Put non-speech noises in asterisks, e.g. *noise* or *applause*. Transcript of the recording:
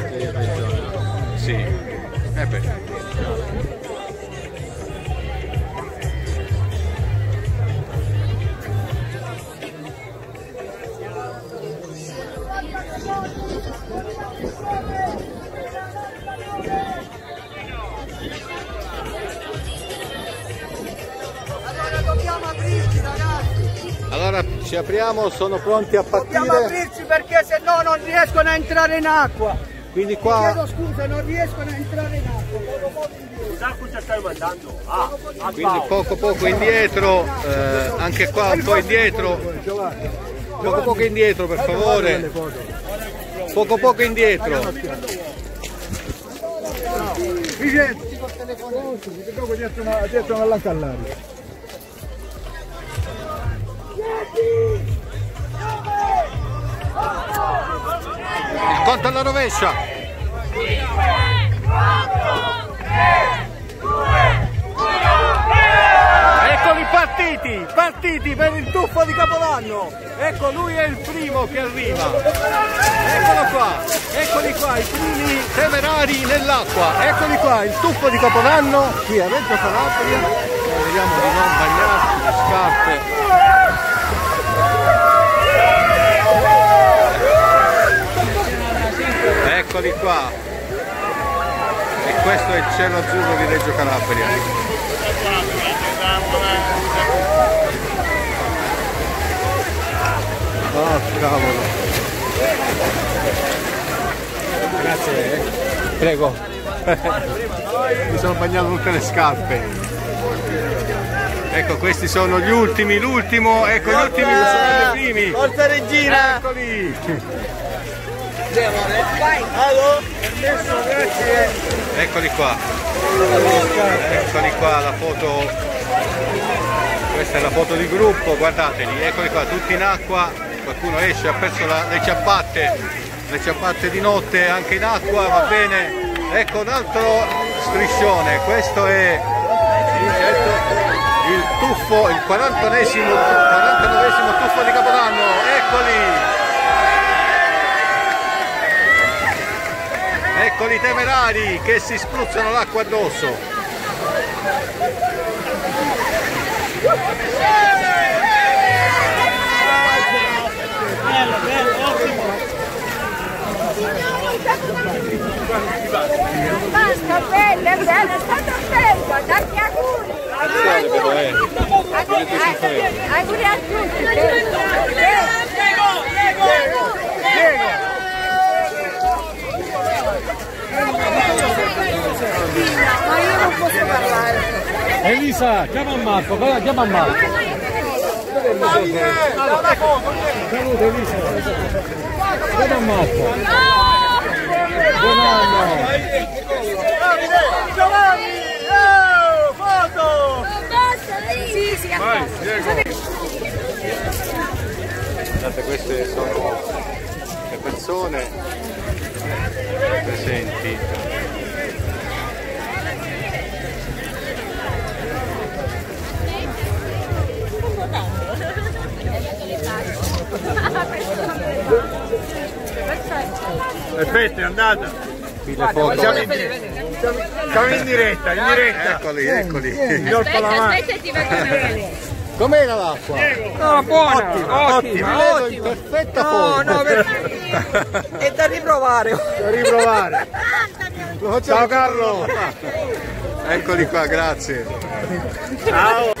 siete regione. Sì. Eh beh. Allora dobbiamo aprirci ragazzi, Allora ci apriamo, sono pronti a dobbiamo partire. aprirci perché se no non riescono a entrare in acqua. Quindi Chiedo qua, scusa, non riescono a entrare in acqua. Cosa stai mandando? Ah, a quindi poco poco indietro, eh, anche qua un po' indietro. Poco poco indietro per favore. Poco poco indietro. Vicente, dopo dietro una, dietro una lancallare. Conto alla rovescia. Eccoli partiti, partiti per il tuffo di Capodanno. Ecco lui è il primo che arriva. Eccolo qua, eccoli qua, i primi temerari nell'acqua. Eccoli qua, il tuffo di Capodanno qui a Reggio Calabria. Vediamo di non bagnarsi le scarpe. Eccoli qua. E questo è il cielo azzurro di Reggio Calabria. Oh cavolo. Grazie. Prego. *laughs* Mi sono bagnato tutte le scarpe. Ecco, questi sono gli ultimi, l'ultimo, ecco gli ultimi sono i primi. Forza regina! Eccoli. Eccoli qua. Eccoli qua la foto. Questa è la foto di gruppo, guardateli, eccoli qua, tutti in acqua, qualcuno esce, ha perso la- le ciabatte, le ciabatte di notte anche in acqua, va bene. Ecco un altro striscione, questo è il tuffo, il 49esimo, 49esimo tuffo di Capodanno, eccoli! Eccoli i temerari che si spruzzano l'acqua addosso. Basta, bella, bella, state attenta, tanti auguri. Auguri, auguri a tutti. Elisa, chiama Marco, guarda, chiama Marco. Salute Elisa. Chiama Marco. Buon anno. Giovanni! Oh, foto! Sì, sì, Guardate, queste sono le persone presenti. Perfetto, è andata. Siamo in, siamo in diretta, in diretta. Eccoli, eccoli. Mano. aspetta, ti vengo. Com'era l'acqua? No, buona! Ottima, ottima, in perfetta forma. No, no, per... *laughs* è da riprovare. Da riprovare. Ciao Carlo. Eccoli qua, grazie. Ciao.